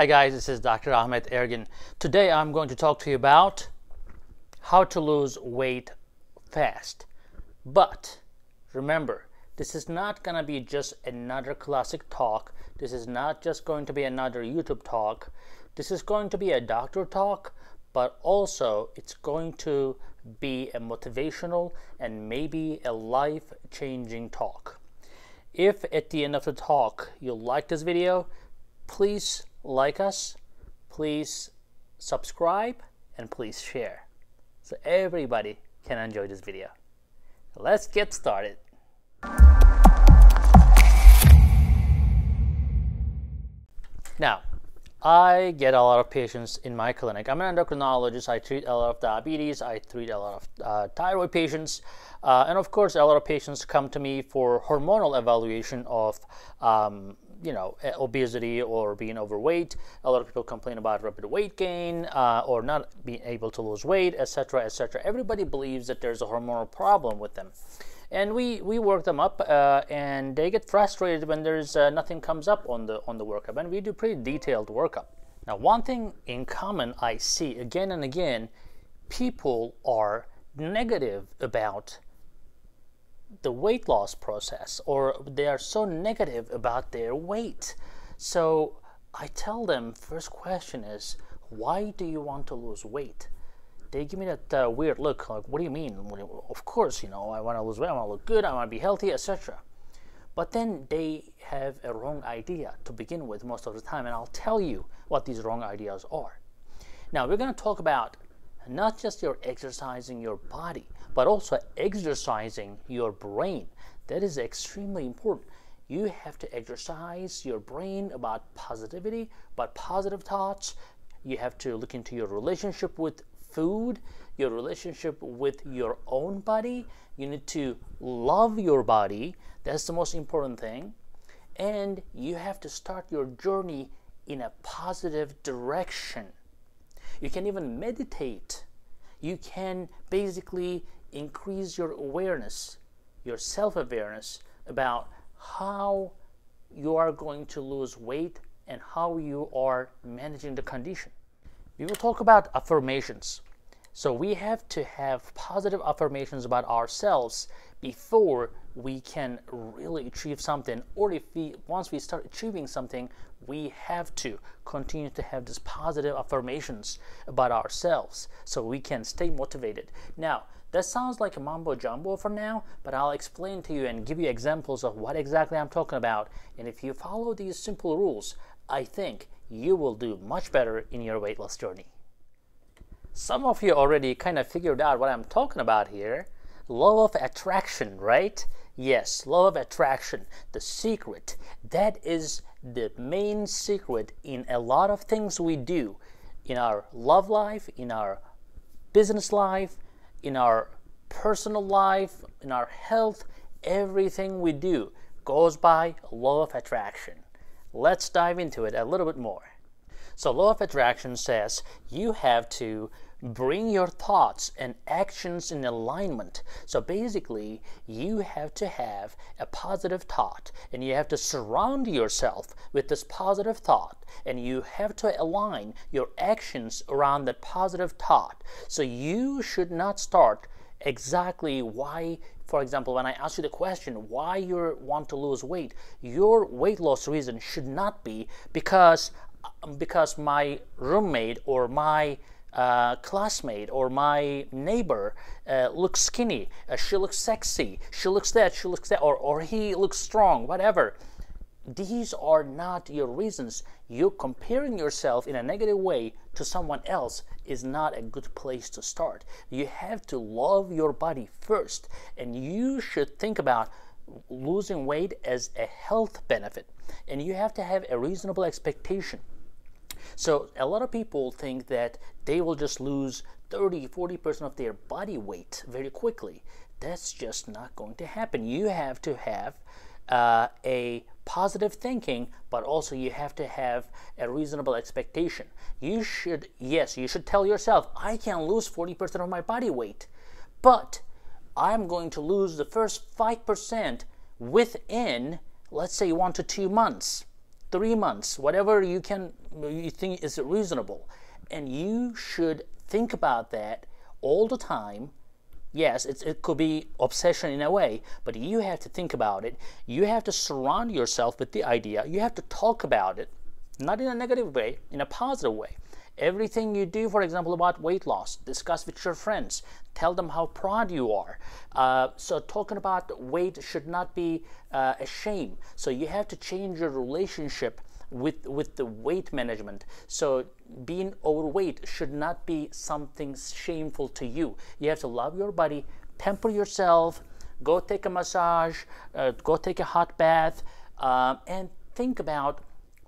Hi guys, this is Dr. Ahmet Ergin. Today I'm going to talk to you about how to lose weight fast. But remember, this is not going to be just another classic talk. This is not just going to be another YouTube talk. This is going to be a doctor talk, but also it's going to be a motivational and maybe a life-changing talk. If at the end of the talk you like this video, please like us, please subscribe, and please share so everybody can enjoy this video. Let's get started. Now, I get a lot of patients in my clinic. I'm an endocrinologist. I treat a lot of diabetes. I treat a lot of uh, thyroid patients. Uh, and of course, a lot of patients come to me for hormonal evaluation of um, you know, obesity or being overweight. A lot of people complain about rapid weight gain uh, or not being able to lose weight, etc., etc. Everybody believes that there's a hormonal problem with them. And we, we work them up, uh, and they get frustrated when there's uh, nothing comes up on the on the workup. And we do pretty detailed workup. Now, one thing in common I see again and again, people are negative about the weight loss process or they are so negative about their weight. So I tell them first question is why do you want to lose weight? They give me that uh, weird look like what do you mean? Of course, you know, I want to lose weight, I want to look good, I want to be healthy, etc. But then they have a wrong idea to begin with most of the time and I'll tell you what these wrong ideas are. Now, we're going to talk about not just you're exercising your body, but also exercising your brain. That is extremely important. You have to exercise your brain about positivity, about positive thoughts. You have to look into your relationship with food, your relationship with your own body. You need to love your body. That's the most important thing. And you have to start your journey in a positive direction. You can even meditate. You can basically increase your awareness, your self awareness about how you are going to lose weight and how you are managing the condition. We will talk about affirmations. So we have to have positive affirmations about ourselves before we can really achieve something or if we once we start achieving something we have to continue to have these positive affirmations about ourselves so we can stay motivated now that sounds like a mumbo jumbo for now, but I'll explain to you and give you examples of what exactly I'm talking about. And if you follow these simple rules, I think you will do much better in your weight loss journey. Some of you already kind of figured out what I'm talking about here. Law of attraction, right? Yes, law of attraction, the secret. That is the main secret in a lot of things we do in our love life, in our business life, in our personal life, in our health, everything we do goes by law of attraction. Let's dive into it a little bit more. So, law of attraction says you have to bring your thoughts and actions in alignment. So basically, you have to have a positive thought and you have to surround yourself with this positive thought and you have to align your actions around that positive thought. So you should not start exactly why for example when i ask you the question why you want to lose weight your weight loss reason should not be because because my roommate or my uh, classmate or my neighbor uh, looks skinny, uh, she looks sexy, she looks that, she looks that, or, or he looks strong, whatever. These are not your reasons. You comparing yourself in a negative way to someone else is not a good place to start. You have to love your body first, and you should think about losing weight as a health benefit. And you have to have a reasonable expectation so a lot of people think that they will just lose 30, 40% of their body weight very quickly. That's just not going to happen. You have to have uh, a positive thinking, but also you have to have a reasonable expectation. You should, yes, you should tell yourself, I can lose 40% of my body weight, but I'm going to lose the first 5% within, let's say, one to two months, three months, whatever you can you think is reasonable, and you should think about that all the time. Yes, it could be obsession in a way, but you have to think about it. You have to surround yourself with the idea. You have to talk about it, not in a negative way, in a positive way. Everything you do, for example, about weight loss, discuss with your friends. Tell them how proud you are. Uh, so, talking about weight should not be uh, a shame. So, you have to change your relationship with with the weight management. So being overweight should not be something shameful to you. You have to love your body, pamper yourself, go take a massage, uh, go take a hot bath, uh, and think about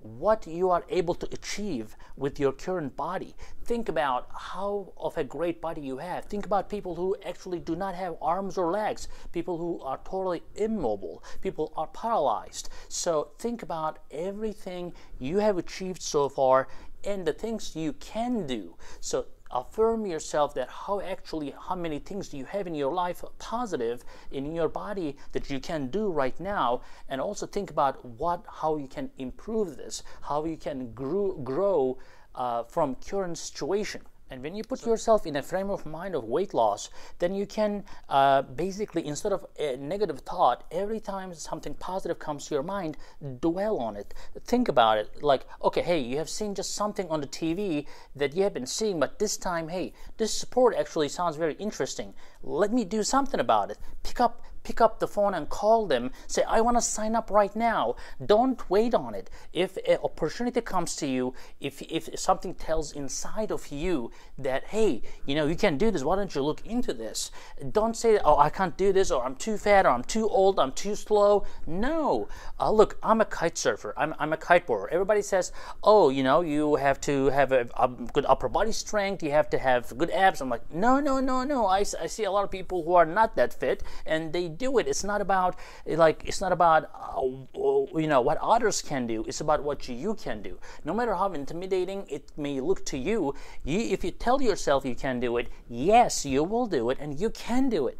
what you are able to achieve with your current body. Think about how of a great body you have. Think about people who actually do not have arms or legs, people who are totally immobile, people are paralyzed. So think about everything you have achieved so far and the things you can do. So affirm yourself that how actually how many things do you have in your life positive in your body that you can do right now? And also think about what how you can improve this how you can grow, grow uh, from current situation and when you put yourself in a frame of mind of weight loss, then you can uh, basically, instead of a negative thought, every time something positive comes to your mind, dwell on it. Think about it. Like, okay, hey, you have seen just something on the TV that you have been seeing, but this time, hey, this sport actually sounds very interesting. Let me do something about it. Pick up pick up the phone and call them say i want to sign up right now. Don't wait on it. If an opportunity comes to you if, if something tells inside of you that hey you know you can do this. Why don't you look into this? Don't say oh i can't do this or i'm too fat or i'm too old i'm too slow. No. Uh, look i'm a kite surfer. I'm, I'm a kiteboarder. Everybody says oh you know you have to have a, a good upper body strength. You have to have good abs. I'm like no no no no. I, I see a lot of people who are not that fit and they do it. It's not about like it's not about uh, you know what others can do. It's about what you can do. No matter how intimidating it may look to you, you if you tell yourself you can do it, yes, you will do it, and you can do it.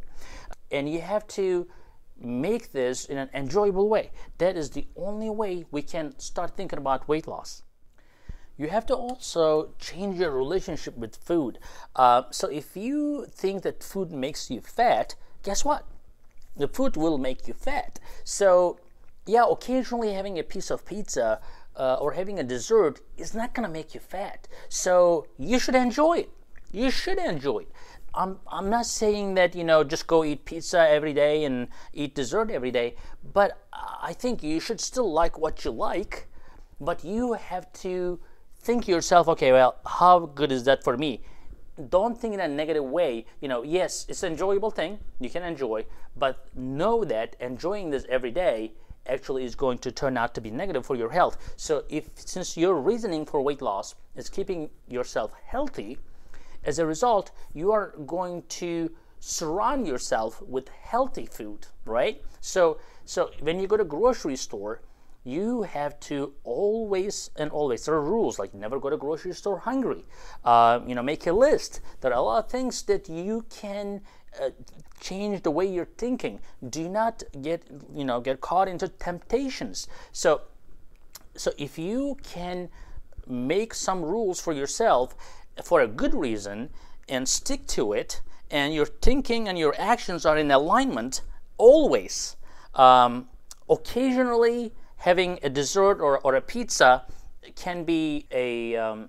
And you have to make this in an enjoyable way. That is the only way we can start thinking about weight loss you have to also change your relationship with food. Uh, so if you think that food makes you fat, guess what? The food will make you fat. So, yeah, occasionally having a piece of pizza uh, or having a dessert is not going to make you fat. So, you should enjoy it. You should enjoy it. I'm, I'm not saying that, you know, just go eat pizza every day and eat dessert every day, but I think you should still like what you like, but you have to think yourself, okay, well, how good is that for me? Don't think in a negative way. You know, yes, it's an enjoyable thing you can enjoy, but know that enjoying this every day actually is going to turn out to be negative for your health. So if since your reasoning for weight loss is keeping yourself healthy, as a result, you are going to surround yourself with healthy food, right? So so when you go to grocery store, you have to always and always there are rules like never go to grocery store hungry. Uh, you know make a list. There are a lot of things that you can uh, change the way you're thinking. Do not get you know get caught into temptations. So so if you can make some rules for yourself for a good reason and stick to it and your thinking and your actions are in alignment always um, occasionally having a dessert or, or a pizza can be a, um,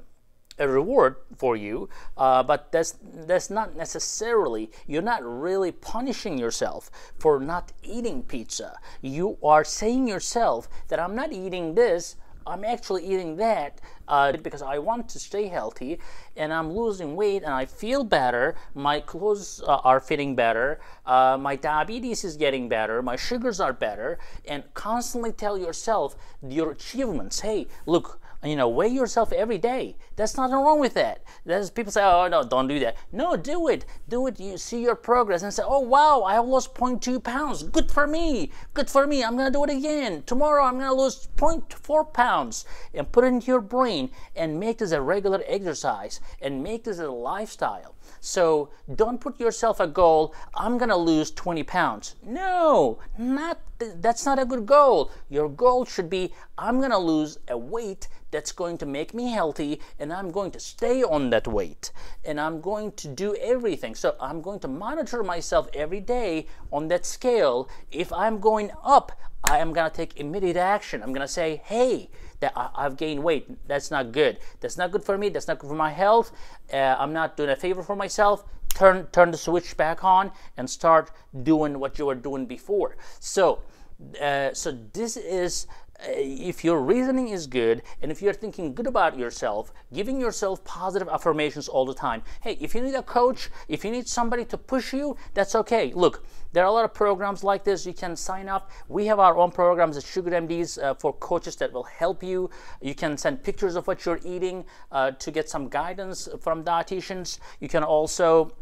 a reward for you, uh, but that's that's not necessarily. You're not really punishing yourself for not eating pizza. You are saying yourself that I'm not eating this. I'm actually eating that uh, because I want to stay healthy and I'm losing weight and I feel better. My clothes uh, are fitting better. Uh, my diabetes is getting better. My sugars are better. And constantly tell yourself your achievements. Hey, look, you know, weigh yourself every day. There's nothing wrong with that. There's people say, oh no, don't do that. No, do it. Do it. You see your progress and say, oh wow, I have lost 0.2 pounds. Good for me. Good for me. I'm gonna do it again. Tomorrow I'm gonna lose 0.4 pounds and put it into your brain and make this a regular exercise and make this a lifestyle. So don't put yourself a goal, I'm going to lose 20 pounds. No, not that's not a good goal. Your goal should be I'm going to lose a weight that's going to make me healthy and I'm going to stay on that weight and I'm going to do everything. So I'm going to monitor myself every day on that scale. If I'm going up, I am going to take immediate action. I'm going to say, hey, that I, have gained weight. That's not good. That's not good for me. That's not good for my health. Uh, I'm not doing a favor for myself. Turn turn the switch back on and start doing what you were doing before. So, uh, so this is uh, if your reasoning is good and if you're thinking good about yourself, giving yourself positive affirmations all the time. Hey, if you need a coach, if you need somebody to push you, that's okay. Look, there are a lot of programs like this. You can sign up. We have our own programs at Sugar MDs uh, for coaches that will help you. You can send pictures of what you're eating uh, to get some guidance from dietitians. You can also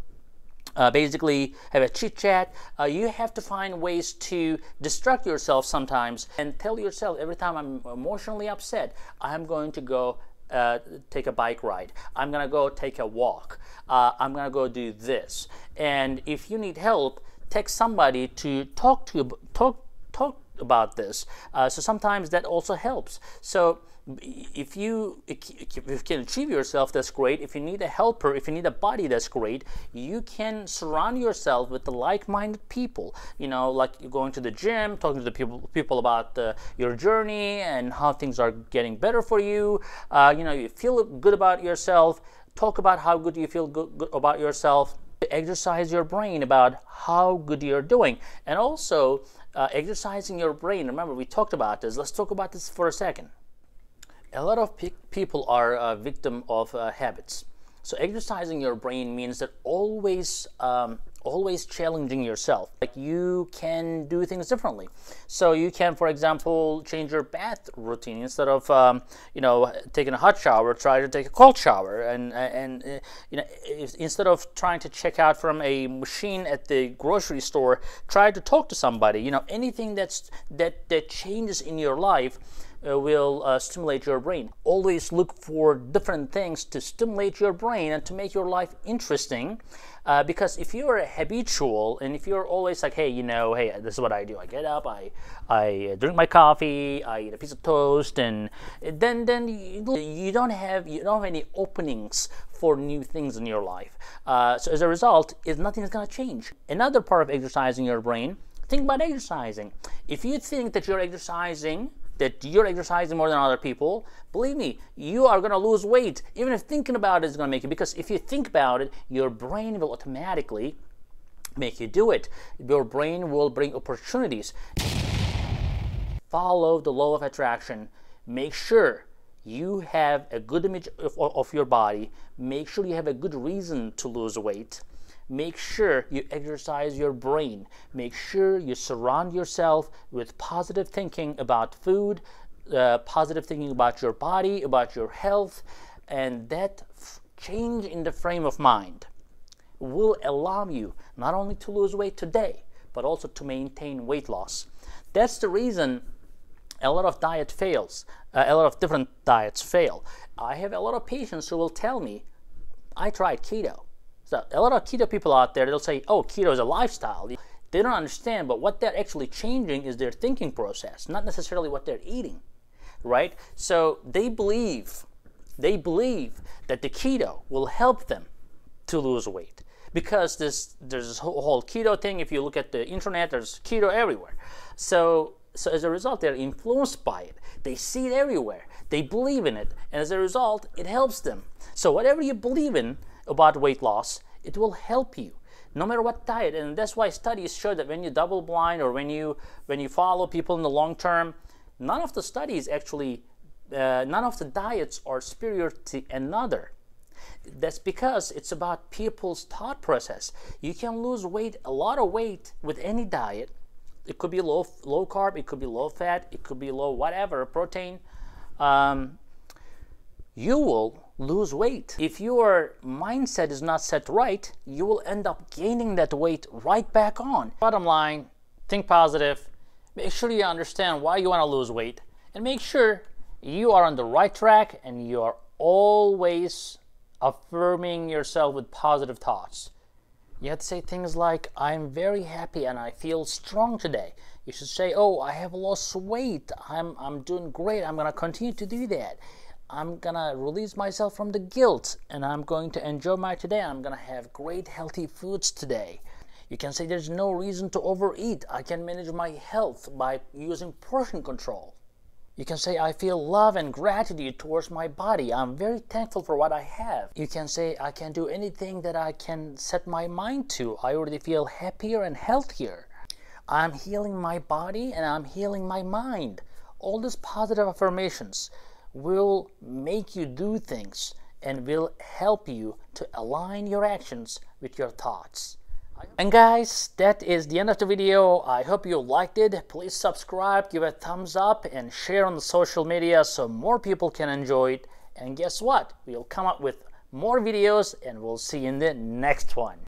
uh, basically have a chit chat. Uh, you have to find ways to distract yourself sometimes and tell yourself every time I'm emotionally upset, I'm going to go uh, take a bike ride. I'm gonna go take a walk. Uh, I'm gonna go do this. And if you need help, text somebody to talk to talk talk about this. Uh, so sometimes that also helps. So if you if you can achieve yourself that's great. If you need a helper if you need a buddy that's great. You can surround yourself with the like-minded people you know like going to the gym talking to the people people about uh, your journey and how things are getting better for you. Uh, you know you feel good about yourself talk about how good you feel good, good about yourself exercise your brain about how good you're doing. And also uh, exercising your brain. Remember we talked about this. Let's talk about this for a second a lot of pe people are a victim of uh, habits. So exercising your brain means that always, um, always challenging yourself. Like you can do things differently. So you can, for example, change your bath routine instead of, um, you know, taking a hot shower, try to take a cold shower, and and uh, you know, instead of trying to check out from a machine at the grocery store, try to talk to somebody. You know, anything that's that that changes in your life uh, will uh, stimulate your brain. Always look for different things to stimulate your brain and to make your life interesting. Uh, because if you're habitual and if you're always like, hey, you know, hey, this is what I do. I get up, I, I drink my coffee, I eat a piece of toast, and then then you, don't have you don't have any openings for new things in your life. Uh, so as a result, is nothing is going to change. Another part of exercising your brain. Think about exercising. If you think that you're exercising that you're exercising more than other people, believe me, you are going to lose weight. Even if thinking about it is going to make you, because if you think about it, your brain will automatically make you do it. Your brain will bring opportunities. Follow the law of attraction. Make sure you have a good image of, of your body. Make sure you have a good reason to lose weight make sure you exercise your brain. Make sure you surround yourself with positive thinking about food, uh, positive thinking about your body, about your health, and that change in the frame of mind will allow you not only to lose weight today, but also to maintain weight loss. That's the reason a lot of diet fails. Uh, a lot of different diets fail. I have a lot of patients who will tell me, I tried keto. So a lot of keto people out there, they'll say, oh, keto is a lifestyle. They don't understand, but what they're actually changing is their thinking process, not necessarily what they're eating, right? So they believe, they believe that the keto will help them to lose weight because this there's this whole keto thing. If you look at the internet, there's keto everywhere. So so as a result, they're influenced by it. They see it everywhere. They believe in it, and as a result, it helps them. So whatever you believe in, about weight loss, it will help you no matter what diet. And that's why studies show that when you double blind or when you when you follow people in the long term, none of the studies actually, uh, none of the diets are superior to another. That's because it's about people's thought process. You can lose weight, a lot of weight, with any diet. It could be low low carb, it could be low fat, it could be low whatever protein. Um, you will lose weight. If your mindset is not set right, you will end up gaining that weight right back on. Bottom line, think positive. Make sure you understand why you want to lose weight and make sure you are on the right track and you are always affirming yourself with positive thoughts. You have to say things like, I'm very happy and I feel strong today. You should say, Oh, I have lost weight. I'm, I'm doing great. I'm going to continue to do that. I'm gonna release myself from the guilt and I'm going to enjoy my today. I'm gonna have great healthy foods today. You can say there's no reason to overeat. I can manage my health by using portion control. You can say, I feel love and gratitude towards my body. I'm very thankful for what I have. You can say, I can do anything that I can set my mind to. I already feel happier and healthier. I'm healing my body and I'm healing my mind. All these positive affirmations will make you do things and will help you to align your actions with your thoughts. And guys, that is the end of the video. I hope you liked it. Please subscribe, give a thumbs up, and share on the social media so more people can enjoy it. And guess what? We'll come up with more videos and we'll see you in the next one.